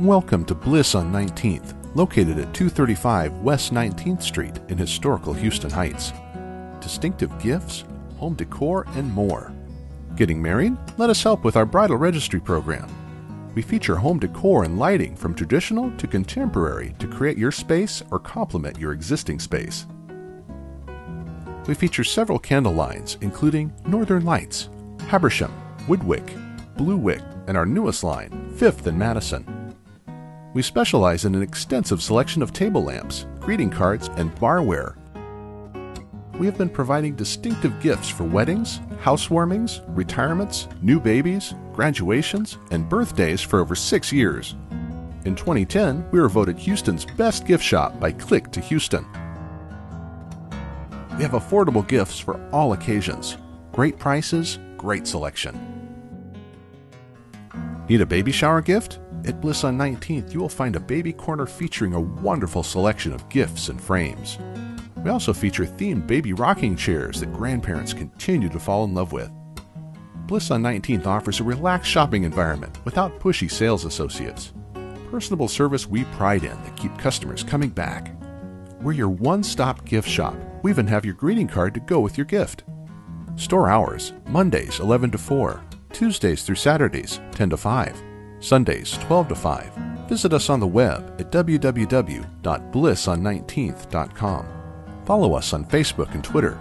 Welcome to Bliss on 19th, located at 235 West 19th Street in historical Houston Heights. Distinctive gifts, home decor, and more. Getting married? Let us help with our bridal registry program. We feature home decor and lighting from traditional to contemporary to create your space or complement your existing space. We feature several candle lines, including Northern Lights, Habersham, Woodwick, Blue Wick, and our newest line, Fifth and Madison. We specialize in an extensive selection of table lamps, greeting cards, and barware. We have been providing distinctive gifts for weddings, housewarmings, retirements, new babies, graduations, and birthdays for over six years. In 2010, we were voted Houston's best gift shop by Click to Houston. We have affordable gifts for all occasions. Great prices, great selection. Need a baby shower gift? At Bliss on 19th, you will find a baby corner featuring a wonderful selection of gifts and frames. We also feature themed baby rocking chairs that grandparents continue to fall in love with. Bliss on 19th offers a relaxed shopping environment without pushy sales associates. Personable service we pride in that keep customers coming back. We're your one stop gift shop. We even have your greeting card to go with your gift. Store hours Mondays 11 to 4, Tuesdays through Saturdays 10 to 5. Sundays 12 to 5. Visit us on the web at www.blisson19th.com. Follow us on Facebook and Twitter